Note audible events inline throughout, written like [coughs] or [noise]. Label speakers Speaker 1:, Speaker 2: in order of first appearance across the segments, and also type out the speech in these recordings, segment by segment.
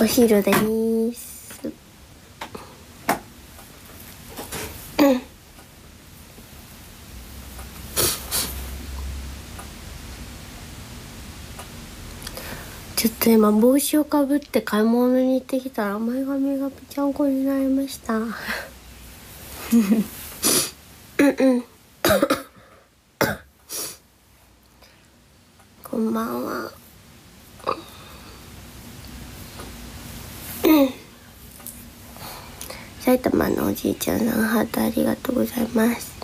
Speaker 1: お昼です。ちょっと今帽子をかぶって買い物に行ってきたら前髪がぺちゃんこになりました。[laughs] こんばんは埼玉のおじいちゃんさんハートありがとうございます。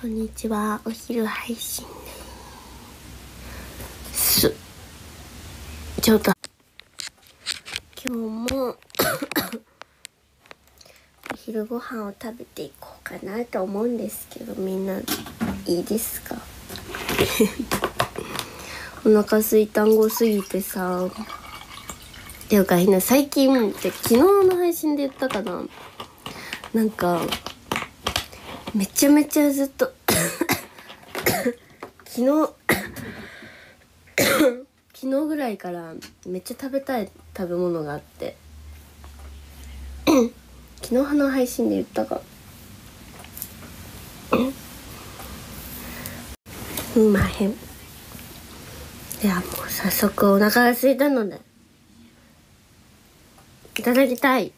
Speaker 1: こんにちは。お昼配信です。ちょっと。今日も [coughs] お昼ご飯を食べていこうかなと思うんですけどみんな。いいですか？[laughs] お腹すいたんごすぎてさ。っていうかみんな最近って昨日の配信で言ったかな？なんかめちゃめちゃずっと [coughs] 昨日 [coughs] 昨日ぐらいからめっちゃ食べたい食べ物があって。[coughs] 昨日の配信で言ったか。うまへん。ではもう早速お腹が空いたのでいただきたい。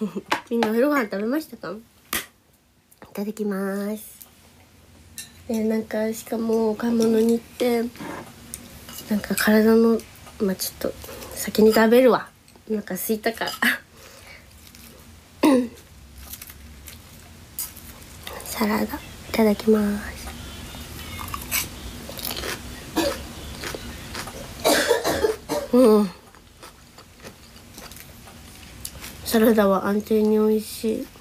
Speaker 1: [laughs] みんなお昼ご飯食べましたか？いただきます。でなんかしかも買い物に行ってなんか体のまあちょっと先に食べるわ。なんか空いたから。[coughs] サラダいただきます。うん。サラダは安定に美味しい。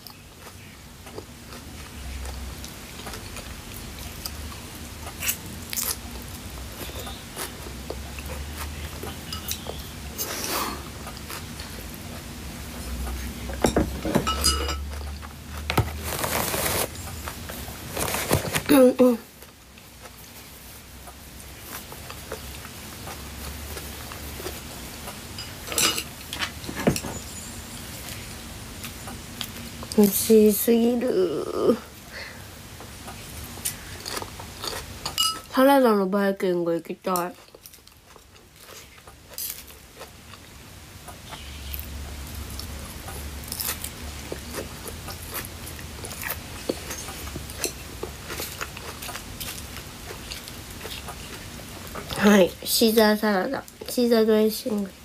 Speaker 1: 味しすぎる。サラダのバイキング行きたい。はいシーザーサラダ。シーザードレッシング。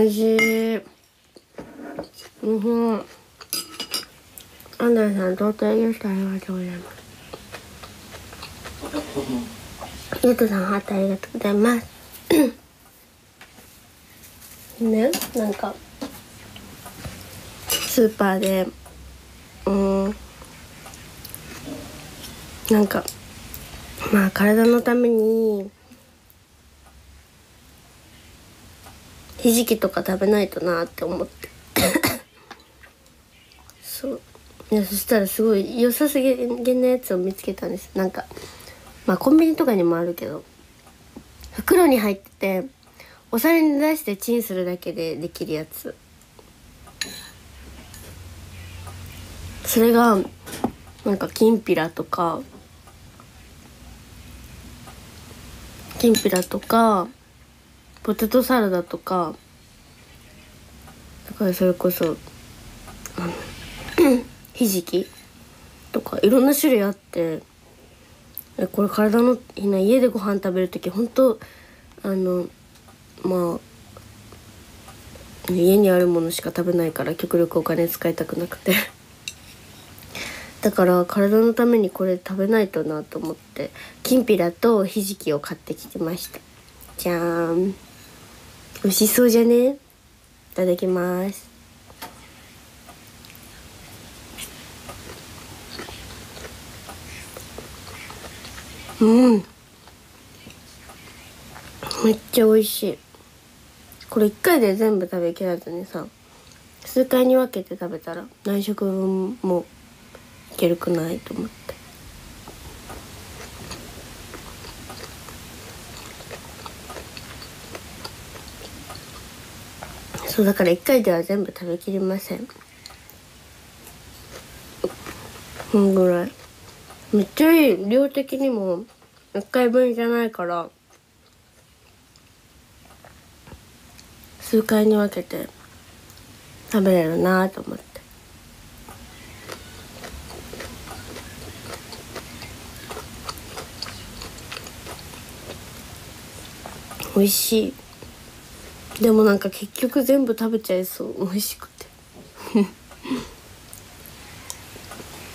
Speaker 1: 美味しい。うん。アンダーさんとうとうゲストありがとうござい。ますゆうとさんハートありがとうござい。ますねなんかスーパーでうんなんかまあ体のためにひじきとか食べないとなって思って。[coughs] そう。いやそしたらすごい良さすぎげなやつを見つけたんです。なんかまあコンビニとかにもあるけど袋に入っててお皿に出してチンするだけでできるやつ。それがなんかきんぴらとかきんぴらとかポテトサラダとかだからそれこそひじきとかいろんな種類あってえこれ体のみんな家でご飯食べる時本当あのまあ家にあるものしか食べないから極力お金使いたくなくて。[laughs] だから体のためにこれ食べないとなと思ってきんぴらとひじきを買ってきてました。じゃーん。美味しそうじゃね？いただきます。うん。めっちゃ美味しい。これ1回で全部食べきらずにさ数回に分けて食べたら何食分もいけるくない？と思って。そうだから1回では全部食べきりません。こんぐらい。めっちゃいい。量的にも1回分じゃないから。数回に分けて食べれるなと思って。美味しい。でもなんか結局全部食べちゃいそう。美味しくて。[laughs]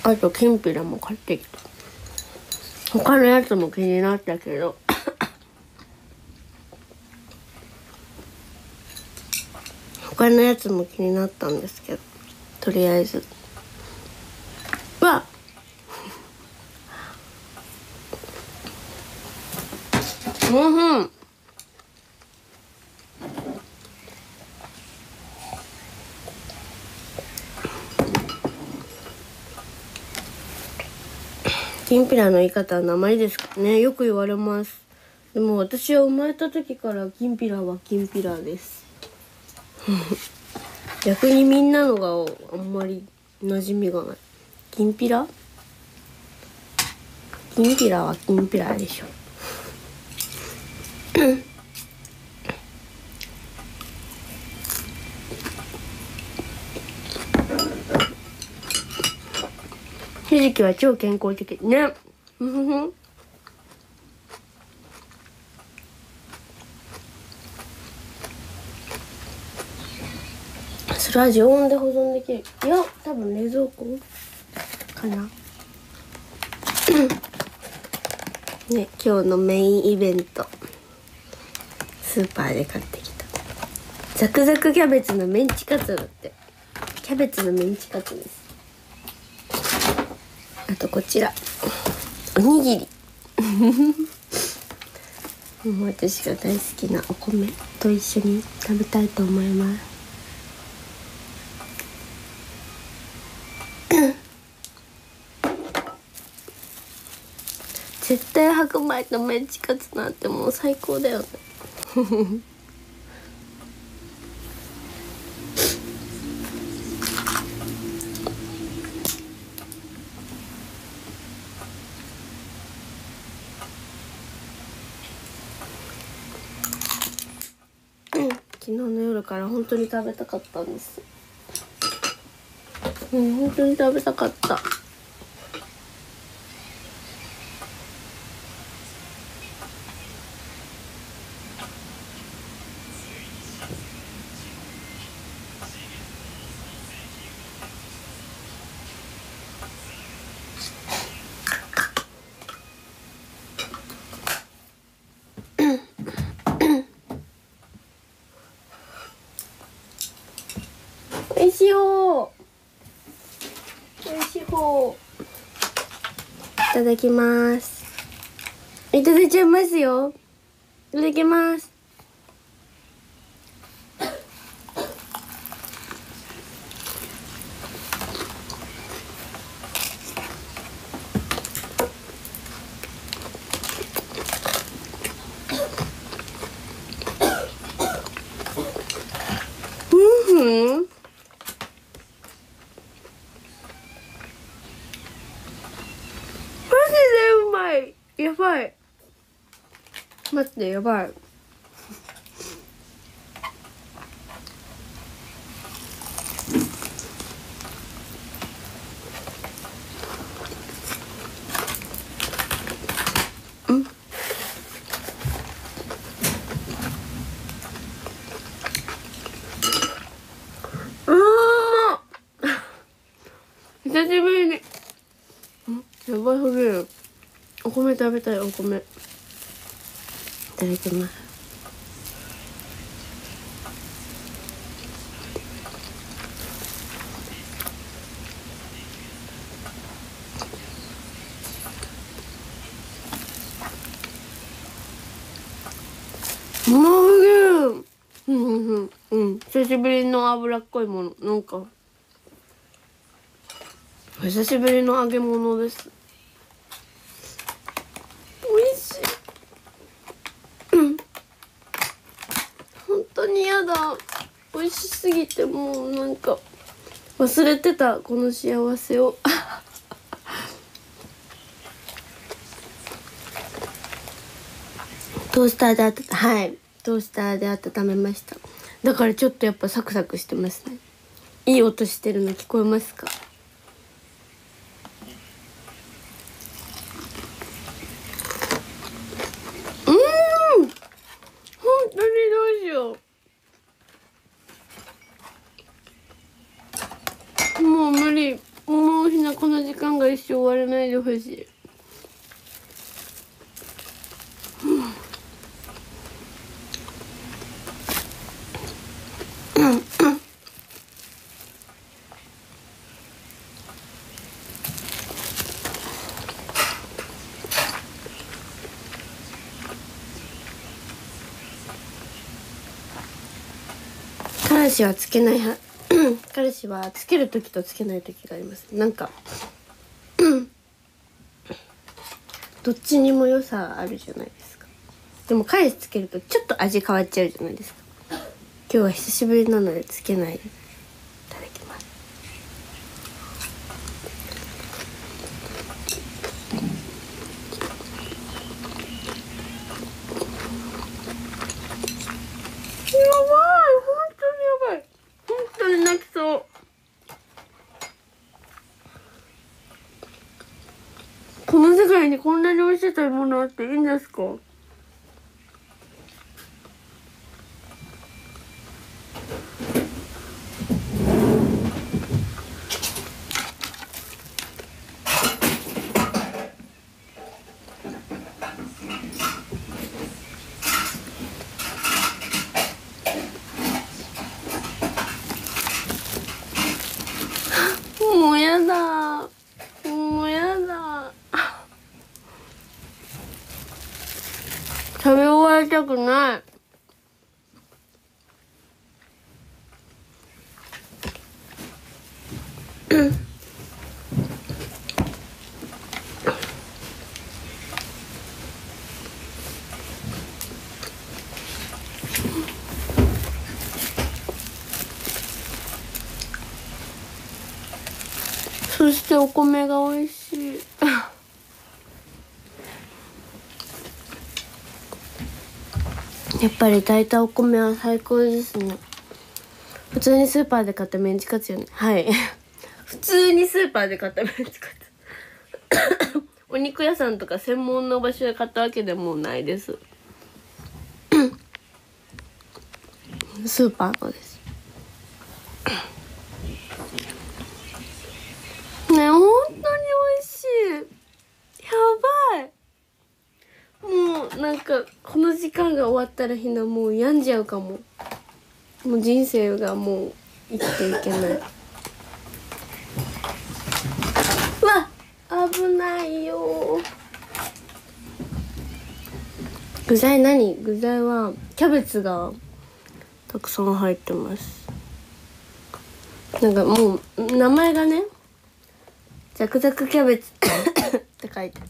Speaker 1: あときんぴらも買ってきた。他のやつも気になったけど。[coughs] 他のやつも気になったんですけど。とりあえず。わ [laughs] うん。きんぴらの言い方は鉛ですかね。よく言われます。でも私は生まれた時からきんぴらはきんぴらです。[laughs] 逆にみんなのがあんまり馴染みがない。きんぴらきんぴらはきんぴらでしょ。ひじきは超健康的。ね。[laughs] それは常温で保存できる。いや多分冷蔵庫かな。[coughs] ね今日のメインイベント。スーパーで買ってきた。ザクザクキャベツのメンチカツだって。キャベツのメンチカツです。あとこちら。おにぎり。[laughs] もう私が大好きなお米と一緒に食べたいと思います。[coughs] 絶対白米とメンチカツなんてもう最高だよね [laughs] 昨日の夜から本当に食べたかったんです。うん本当に食べたかった美味しい方美味しい方いただきます。いただいちゃいますよ。いただきます。でやばい。久しぶりに。やばいすぎる。お米食べたいお米。ただきます。ううんうん。うん。久しぶりの脂っこいもの。なんか。久しぶりの揚げ物です美味しいうん本当に嫌だ。美味しすぎてもうなんか忘れてたこの幸せを。[laughs] トースターであたはい。トースターで温めました。だからちょっとやっぱサクサクしてますね。いい音してるの聞こえますかうん本当にどうしようもう無理もうひなこの時間が一生終わらないでほしい彼氏はつけない [clears throat] 彼氏はつける時とつけない時があります。なんか [clears throat] どっちにも良さあるじゃないですか。でも彼氏つけるとちょっと味変わっちゃうじゃないですか。今日は久しぶりなのでつけないでいただきますやばい本当にやばい本当に泣きそうこの世界にこんなに美味しい食べ物あっていいんですかもうやだもうやだ食べ終わりたくない。そしてお米が美味しい。やっぱり炊いたお米は最高ですね。普通にスーパーで買ったメンチカツよね。はい。[laughs] 普通にスーパーで買ったメンチカツ。お肉屋さんとか専門の場所で買ったわけでもないです。スーパーのですね本当に美味しいやばいもうなんかこの時間が終わったらひなもう病んじゃうかも。もう人生がもう生きていけない。わ危ないよ。具材何？具材はキャベツがたくさん入ってます。なんかもう名前がねザクザクキャベツ [coughs] って書いて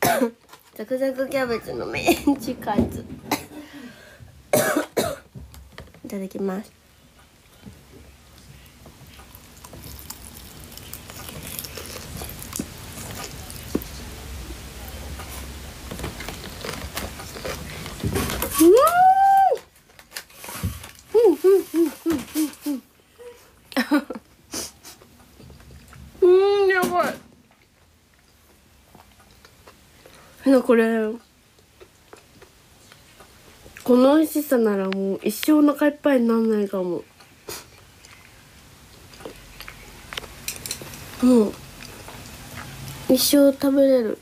Speaker 1: [coughs] ザクザクキャベツのメンチカツ。いただきます。うん。うん。やばい。えなこれこの美味しさならもう一生お腹いっぱいになんないかも。もう一生食べれる。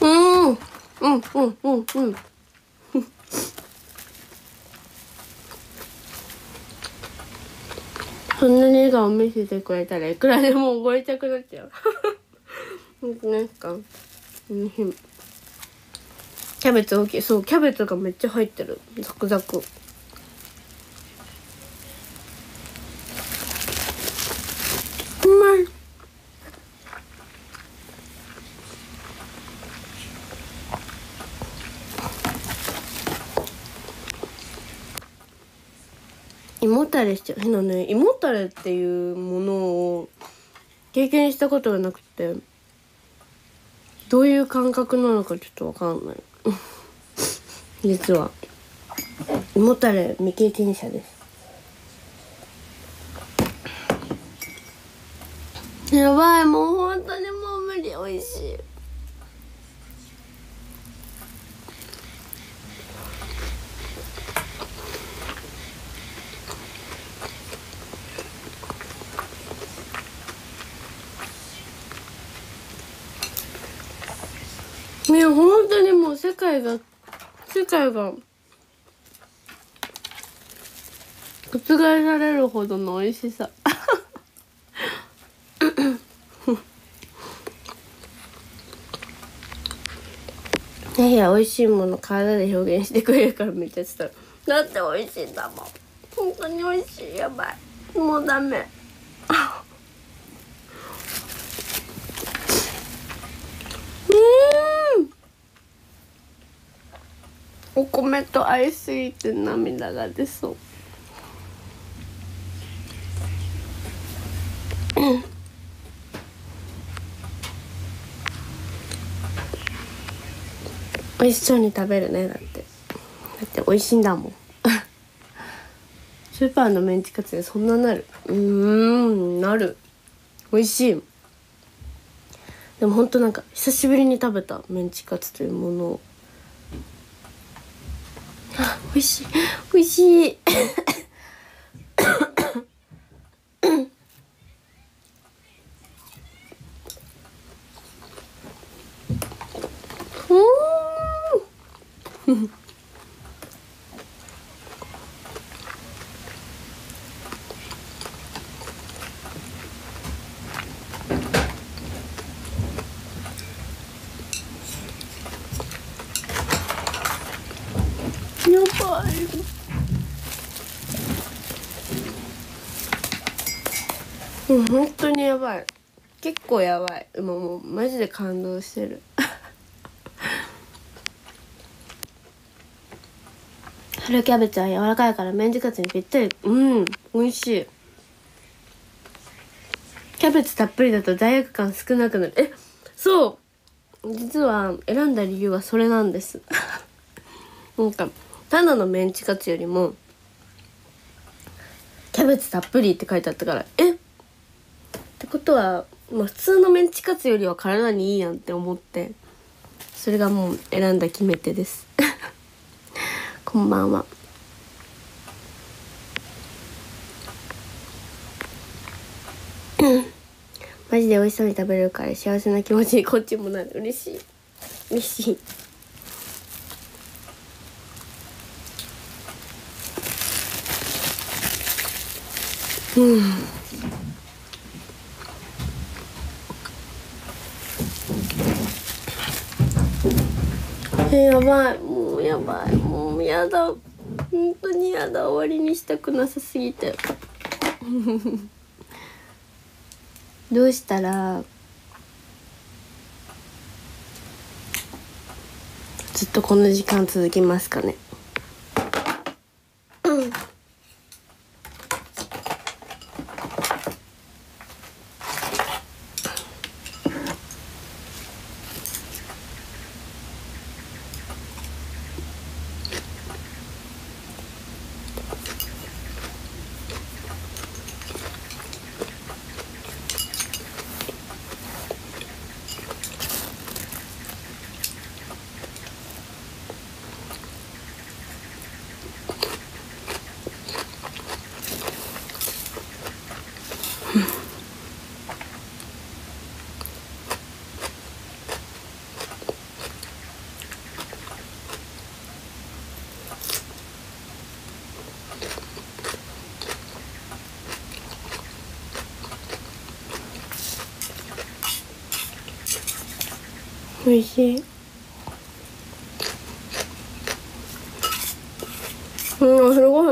Speaker 1: うん。うん。うん。うん。うん。なに笑顔見せてくれたらいくらでも覚えたくなっちゃう。本当ですかキャベツ大きい。そうキャベツがめっちゃ入ってる。ザクザクうまい胃もたれしちゃう。のね胃もたれっていうものを経験したことがなくてどういう感覚なのかちょっとわかんない。[laughs] 実は。胃もたれ未経験者です。やばい。もう本当にもう無理。美味しいね本当にもう世界が世界が覆されるほどの美味しさ。[laughs] ねや美味しいもの体で表現してくれるからめっちゃ伝わる。だって美味しいんだもん。本当に美味しい。やばい。もうダメうんお米と合いすぎて涙が出そう。美味しそうに食べるね。だって。だって美味しいんだもん。[laughs] スーパーのメンチカツでそんななる？うーんなる。美味しいでもほんとなんか久しぶりに食べたメンチカツというものを。美味しい。美味しいうんやばいうん本当にやばい結構やばい。今もうマジで感動してる。[laughs] 春キャベツは柔らかいからメンチカツにぴったり。うん美味しい。キャベツたっぷりだと罪悪感少なくなる。えそう。実は選んだ理由はそれなんです。[laughs] なんかただのメンチカツよりもキャベツたっぷりって書いてあったから。え？ってことは、まあ、普通のメンチカツよりは体にいいやんって思ってそれがもう選んだ決め手です。[laughs] こんばんは。[coughs] マジで美味しそうに食べるから幸せな気持ちにこっちもなる。嬉しい。嬉しい。うん。えやばいもうやばい。もうやだ。本当にやだ。終わりにしたくなさすぎて。[laughs] どうしたらずっとこの時間続きますかね。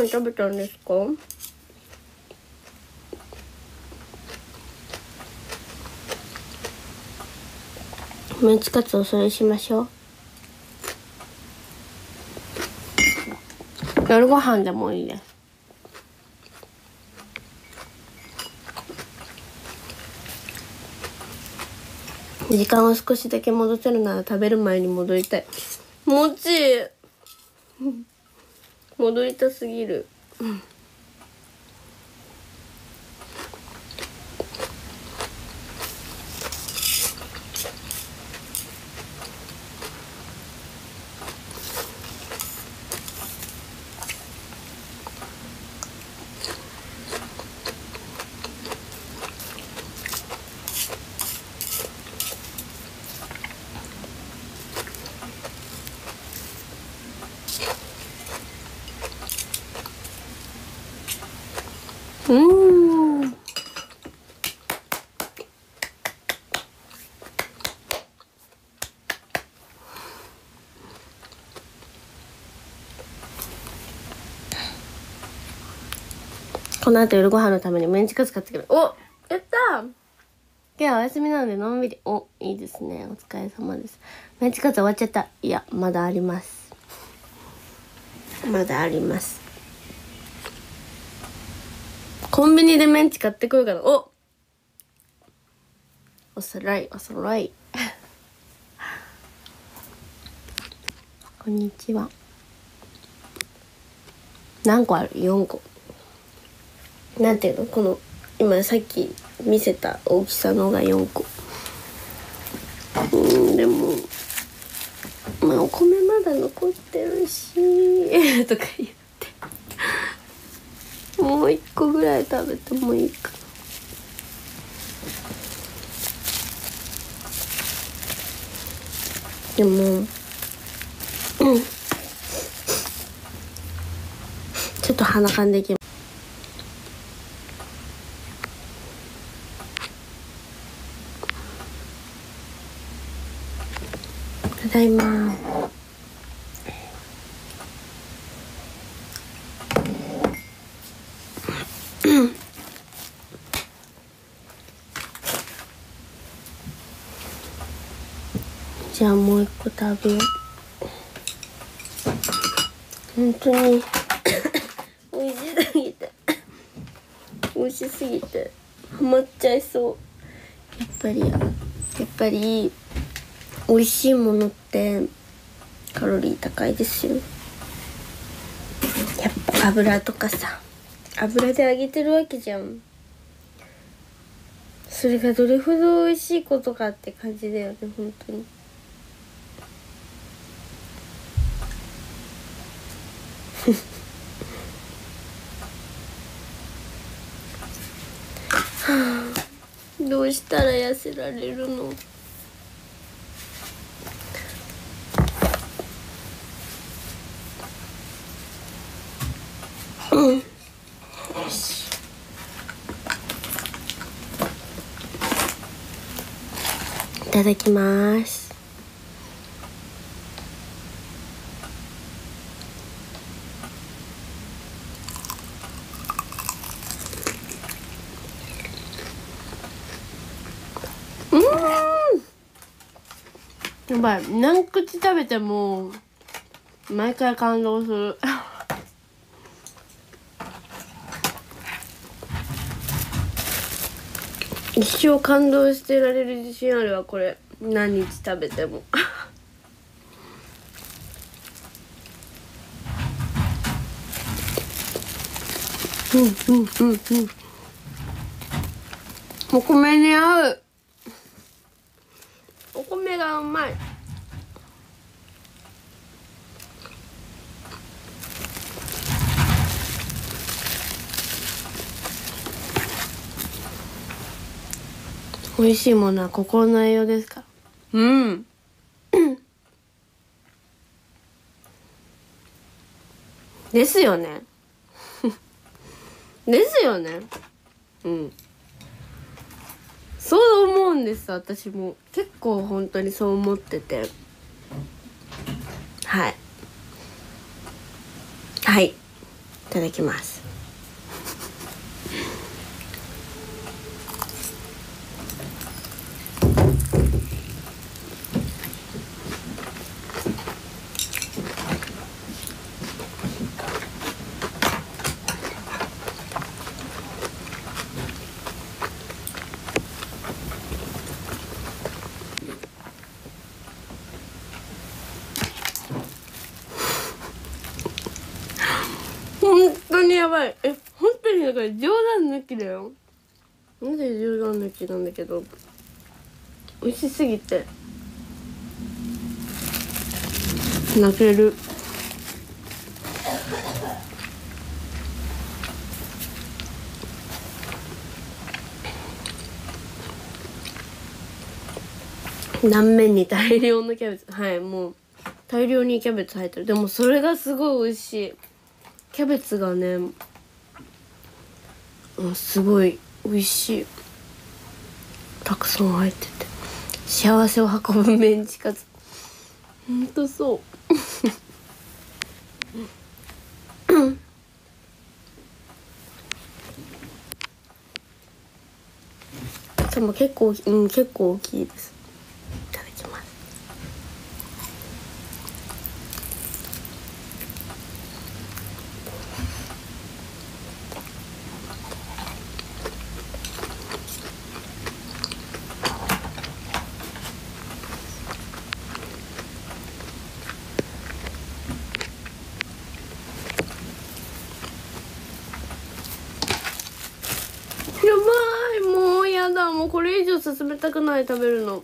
Speaker 1: んお昼ご飯食べたんですか？メンチカツおそれしましょう。夜ご飯でもいいです時間を少しだけ戻せるなら食べる前に戻りたい。もち。戻りたすぎる、うん。この後夜ご飯のためにメンチカツ買ってきる。おやった今日はお休みなのでのんびり。おいいですね。お疲れ様です。メンチカツ終わっちゃった。いやまだあります。まだあります。コンビニでメンチ買ってくるから。おおそろいおそろい。[laughs] こんにちは。何個ある ?4 個。なんていうの？この今さっき見せた大きさのが4個。うんでもまあお米まだ残ってるし [laughs] とか言って。もう一個ぐらい食べてもいいか。でもうん。ちょっと鼻かんでいきます。ただいまじゃあもう一個食べよう。本当に。美味しすぎて。美味しすぎて。ハマっちゃいそう。やっぱりや。っぱり美味しいものってカロリー高いですよ。やっぱ油とかさ。油で揚げてるわけじゃん。それがどれほど美味しいことかって感じだよね本当に。[laughs] どうしたら痩せられるの？う [laughs] んいただきます。うん。やばい。何口食べても毎回感動する。一生感動してられる自信あるわこれ。何日食べても。うんうんうんうん。お米に合う。お米がうまい美味しいものは心の栄養ですから。うん。[coughs] ですよね。[laughs] ですよね。うん。そそう思うんです私も。結構本当にそう思ってて。はい。はい。いただきます本当にやばいえ本当にだから冗談抜きだよなんで冗談抜きなんだけど美味しすぎて泣ける。断面に大量のキャベツ。はいもう大量にキャベツ入ってる。でもそれがすごい美味しい。キャベツがねすごい美味しい。たくさん入ってて幸せを運ぶメンチカツ。ほんとそう。でも結構うん結構大きいですいただきますやばいもうやだもうこれべたくない食べるの。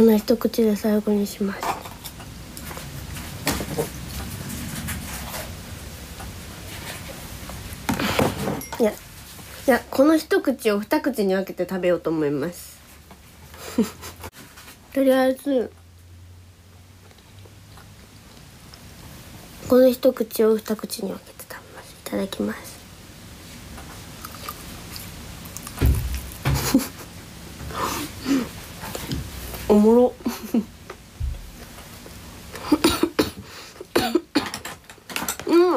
Speaker 1: この一口で最後にします。いやいやこの一口を二口に分けて食べようと思います。[laughs] とりあえずこの一口を二口に分けて食べます。いただきますおもろうん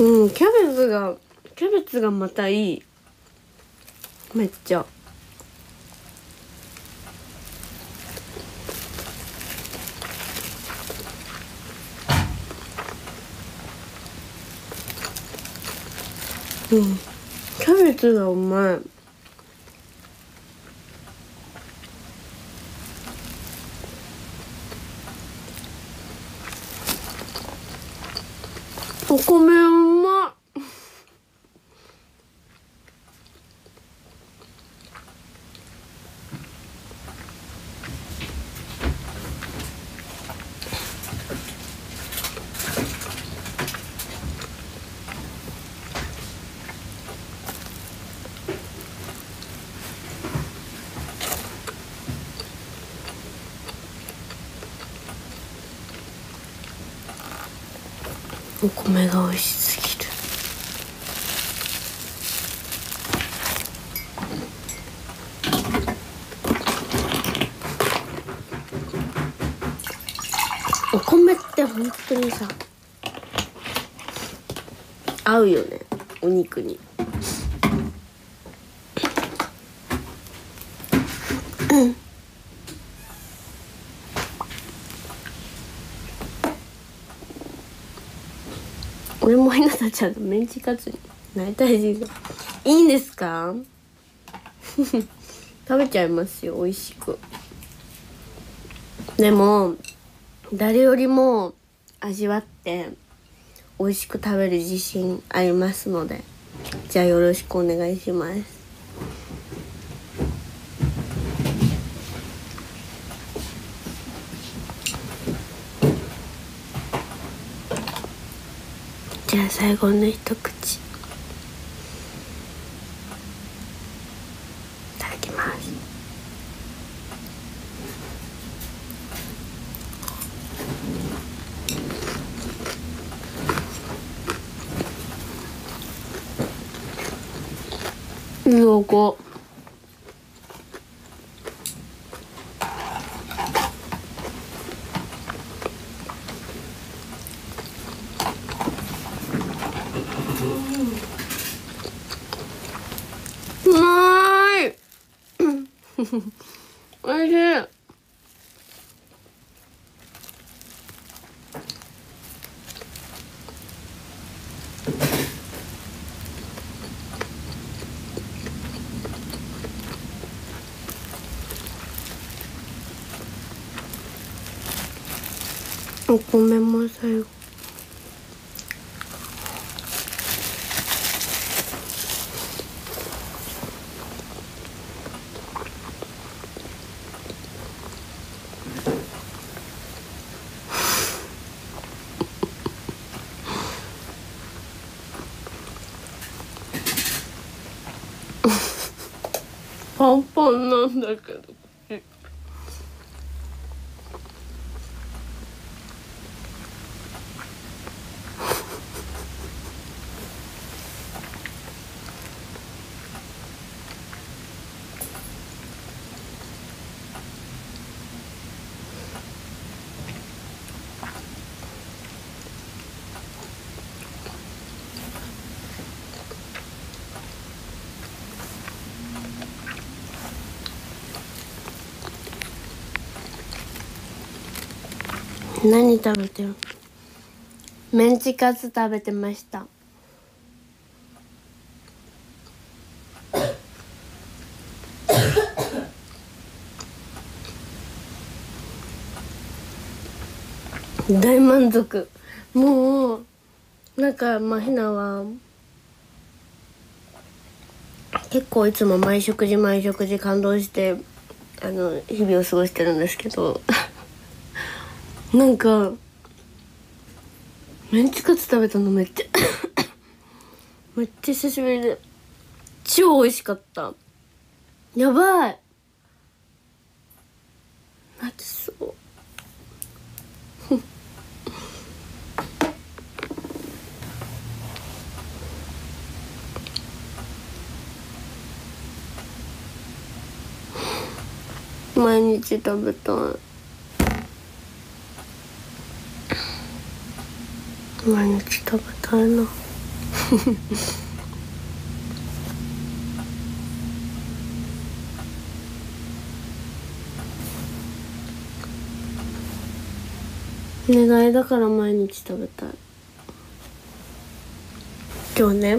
Speaker 1: うんキャベツがキャベがまたいい。めっちゃ。うん。キャベツがうまい。お米お米が美味しすぎるお米って本当にさ合うよねお肉に。なたちゃんとメンチカツになりたいですいいんですか食べちゃいますよ美味しく。でも誰よりも味わって美味しく食べる自信ありますのでじゃあよろしくお願いします。じゃあ最後の一口いただきます濃厚うまーいおいしいお米も最後パンパンなんだけど。何食べてる？メンチカツ食べてました。大満足。もうなんかまあひなは結構いつも毎食事毎食事感動してあの日々を過ごしてるんですけど。なんかメンチカツ食べたのめっちゃ [coughs] めっちゃ久しぶりで超美味しかった。やばい。泣きそう。[laughs] 毎日食べたい。毎日食べたいな。お願いだから毎日食べたい。今日ね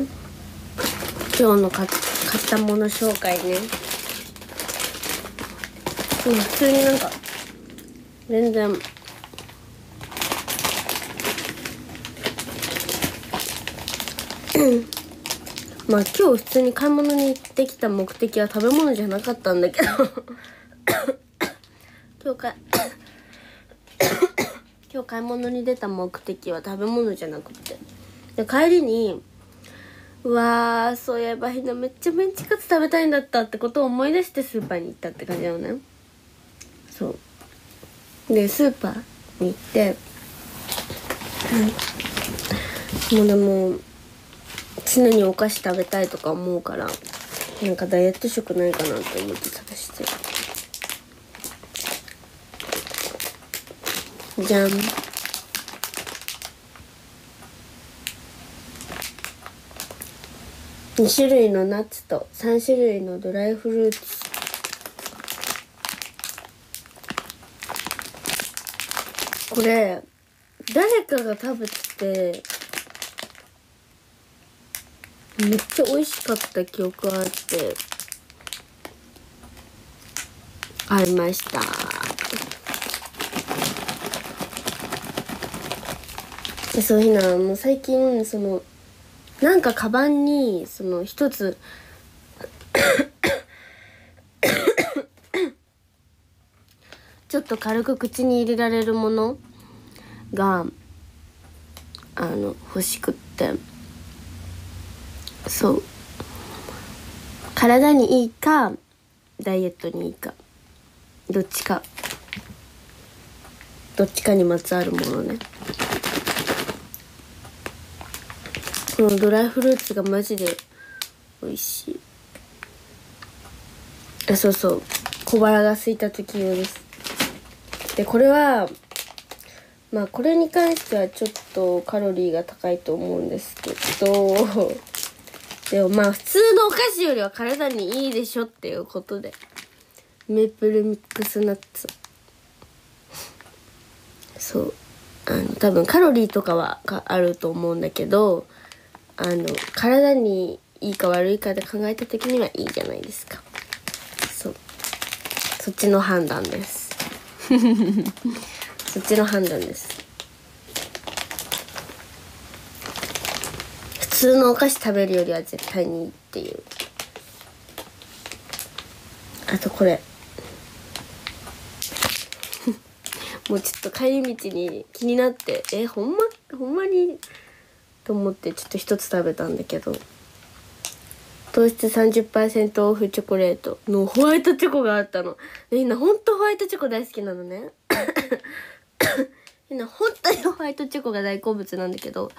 Speaker 1: 今日の買買ったもの紹介ね。普通になんか全然まあ今日普通に買い物に行ってきた目的は食べ物じゃなかったんだけど。[coughs] 今日か [coughs] 今日買い物に出た目的は食べ物じゃなくて。で帰りにうわーそういえばひなめっちゃメンチカツ食べたいんだったってことを思い出してスーパーに行ったって感じなのね。そう。でスーパーに行って、うん、もうでも常にお菓子食べたいとか思うからなんかダイエット食ないかなって思って探してる。じゃん。2種類のナッツと3種類のドライフルーツ。これ誰かが食べててめっちゃ美味しかった記憶あって買いました。でそういうの。はもう最近そのなんかカバンにその一つ [coughs] ちょっと軽く口に入れられるものがあの欲しくって。そう。体にいいかダイエットにいいか。どっちか。どっちかにまつわるものね。このドライフルーツがマジで美味しい。あそうそう。小腹が空いた時用です。でこれはまあこれに関してはちょっとカロリーが高いと思うんですけどでもまあ普通のお菓子よりは体にいいでしょっていうことで。メープルミックスナッツ。そう。あの多分カロリーとかはあると思うんだけどあの体にいいか悪いかで考えた時にはいいじゃないですか。そう。そっちの判断です。[laughs] そっちの判断です通のお菓子食べるよりは絶対にいいっていう。あとこれ。[laughs] もうちょっと帰り道に気になって。えほんまほんまにと思ってちょっと一つ食べたんだけど。糖質30%オフチョコレートのホワイトチョコがあったの。みんなほんとホワイトチョコ大好きなのね。[coughs] みんな本当にホワイトチョコが大好物なんだけど。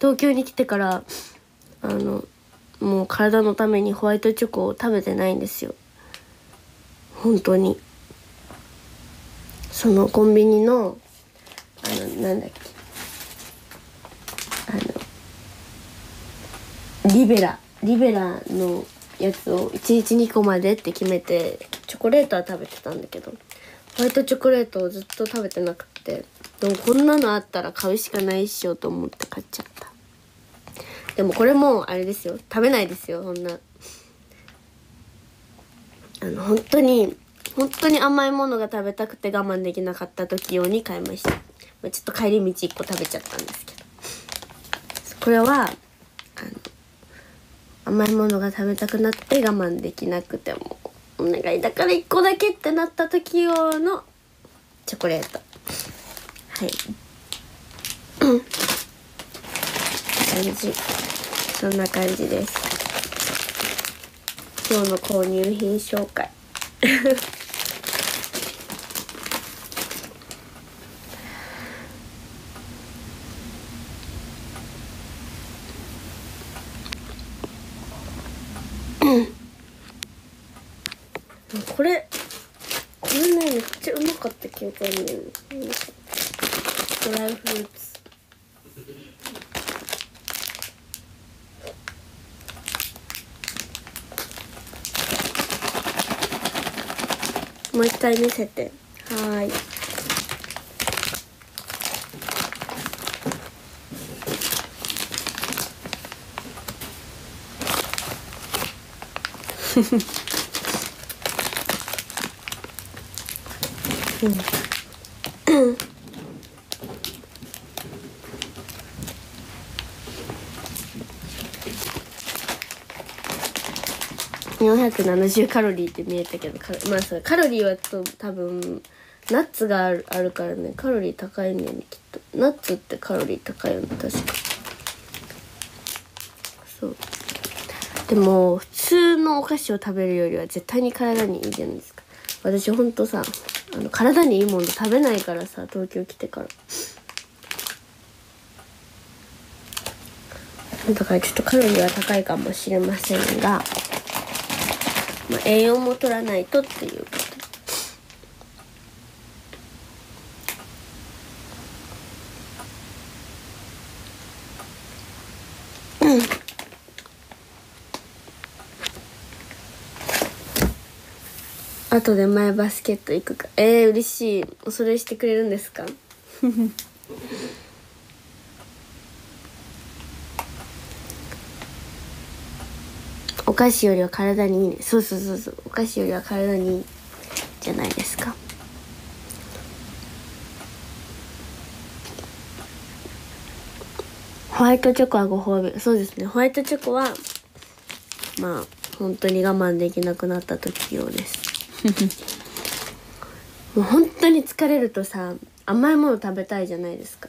Speaker 1: 東京に来てからあのもう体のためにホワイトチョコを食べてないんですよ。本当に。そのコンビニのあのなんだっけ。あのリベラリベラのやつを1日2個までって決めてチョコレートは食べてたんだけどホワイトチョコレートをずっと食べてなくて。でもこんなのあったら買うしかないっしょと思って買っちゃった。でもこれもあれですよ。食べないですよそんな。あの本当に本当に甘いものが食べたくて我慢できなかった時用に買いました、ちょっと帰り道1個食べちゃったんですけど。これはあの甘いものが食べたくなって我慢できなくてもお願いだから1個だけってなった時用のチョコレート。はい。[coughs] 感じ。そんな感じです。今日の購入品紹介 [laughs] これこれねめっちゃうまかった記憶あるんだよねドライフルーツもう一回見せてはいフフうん470カロリーって見えたけどまあそカロリーはと多分ナッツがあるあるからねカロリー高いんだよねきっと。ナッツってカロリー高いよね確か。そう。でも普通のお菓子を食べるよりは絶対に体にいいじゃないですか。私ほんとさあの体にいいもの食べないからさ東京来てから。だからちょっとカロリーは高いかもしれませんがまあ、栄養も取らないとっていう。後で前バスケット行くか。えー、嬉しい。おそれしてくれるんですか？[laughs] お菓子よりは体にいいね。そうそうそうそう。お菓子よりは体にいいじゃないですか。ホワイトチョコはご褒美。そうですね。ホワイトチョコはまあ本当に我慢できなくなった時用です。[laughs] もう本当に疲れるとさ甘いもの食べたいじゃないですか。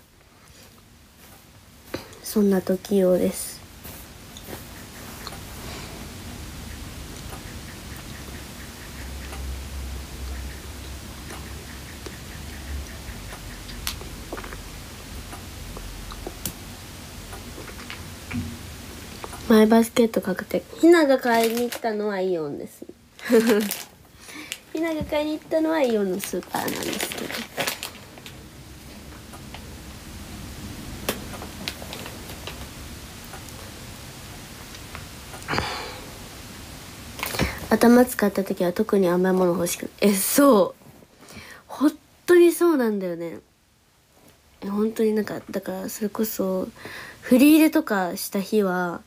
Speaker 1: そんな時用です。マイバスケット確定ひなが買いに来たのはイオンです。ひなが買いに行ったのはイオンのスーパーなんですけど。頭使った時は特に甘いもの欲しくえそう。本当にそうなんだよね。本当になんかだからそれこそ振り入れとかした日は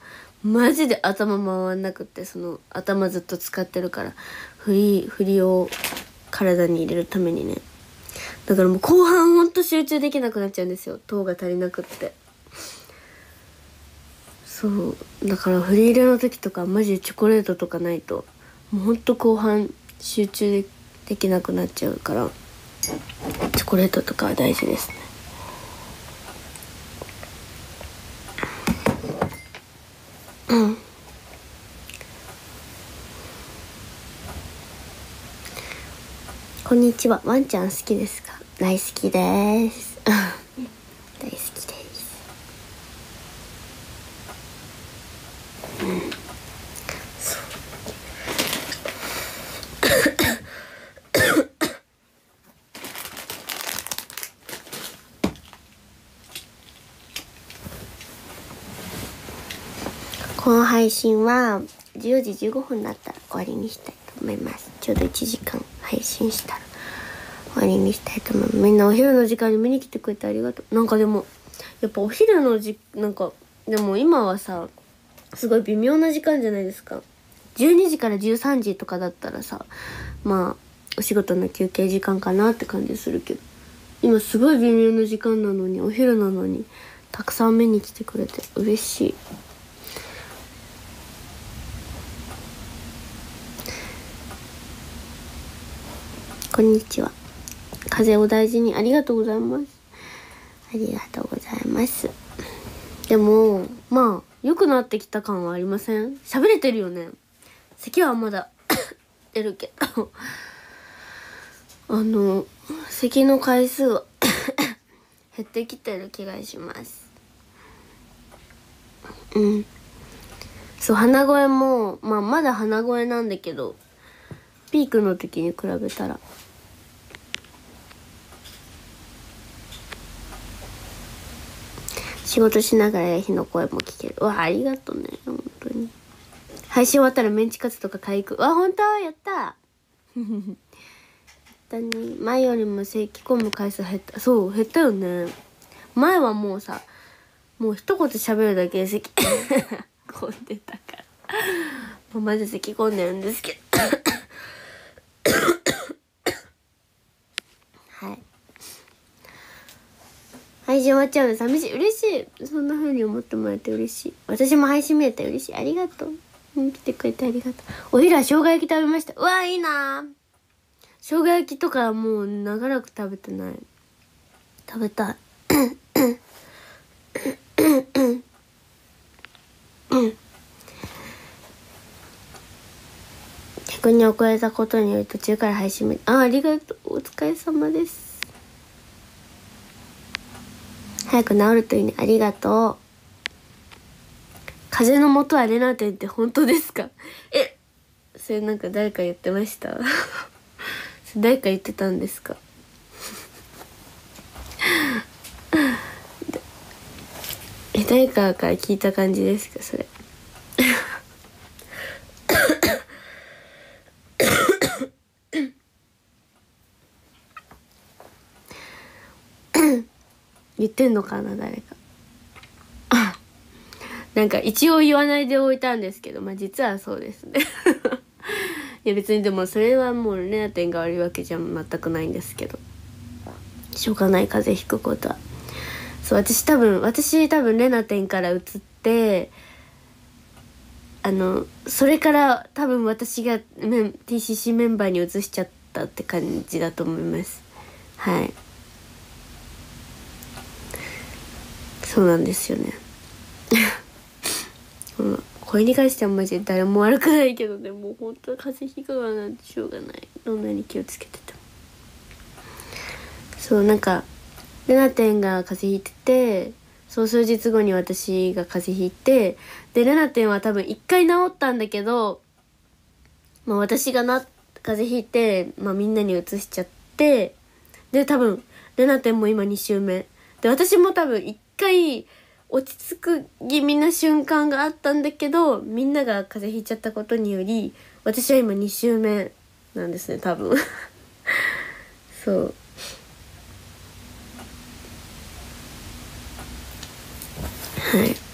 Speaker 1: マジで頭回んなくってその頭ずっと使ってるから。振り振りを体に入れるためにね。だからもう後半ほんと集中できなくなっちゃうんですよ。糖が足りなくって。そう。だから振り入れの時とかマジでチョコレートとかないともうほんと後半集中できなくなっちゃうからチョコレートとかは大事ですね。うん。こんにちは。ワンちゃん好きですか？大好きです。[laughs] 大好きです。うん配信は10時15分だったら終わりにしたいと思います。ちょうど1時間配信したら。終わりにしたいと思います。みんなお昼の時間に見に来てくれてありがとう。なんかでもやっぱお昼のじなんかでも今はさすごい微妙な時間じゃないですか。12時から13時とかだったらさまあお仕事の休憩時間かなって感じするけど。今すごい微妙な時間なのにお昼なのにたくさん見に来てくれて嬉しい。こんにちは。風邪を大事にありがとうございます。ありがとうございます。でもまあ良くなってきた感はありません。喋れてるよね。咳はまだ [coughs] 出るけど。あの咳の回数は [coughs] 減ってきてる気がします。うん。そう鼻声もまあまだ鼻声なんだけどピークの時に比べたら。仕事しながらヤヒの声も聞ける。わありがとうね本当に。配信終わったらメンチカツとか買い行く。わ本当？やった。[laughs] やったね。前よりも咳込む回数減った。そう減ったよね。前はもうさもう一言喋るだけで咳 [laughs] 込んでたから。もうマジ咳込んでるんですけどはい配信終わっちゃう寂しい。嬉しい。そんな風に思ってもらえて嬉しい。私も配信見れて嬉しい。ありがとう。来てくれてありがとう。お昼は生姜焼き食べました。うわいいな。生姜焼きとかもう長らく食べてない。食べたい。逆に遅れたことにより途中から配信見あありがとう。お疲れ様です。早く治るといいねありがとう。風の元はレナテンって本当ですか？えそれなんか誰か言ってました？[laughs] 誰か言ってたんですか？[laughs] え誰かから聞いた感じですか？それ。言ってんのかな誰か。[laughs] なんか一応言わないでおいたんですけどまあ実はそうですね。[laughs] いや別にでもそれはもうレナテンが悪いわけじゃ全くないんですけど。しょうがない風邪ひくことは。そう私多分私多分レナテンから移ってあのそれから多分私がメン TCC メンバーに移しちゃったって感じだと思います。はい。そうなんですよね。これに関してはマジで誰も悪くないけどね。もう本当風邪ひくわなんてしょうがない。どんなに気をつけてても。そうなんかレナテンが風邪ひいててそう数日後に私が風邪ひいてでレナテンは多分一回治ったんだけど、まあ、私がな風邪ひいて、まあ、みんなにうつしちゃってで多分レナテンも今2週目。で私も多分一回落ち着く気味な瞬間があったんだけどみんなが風邪ひいちゃったことにより私は今2週目なんですね多分。[laughs] そう。はい。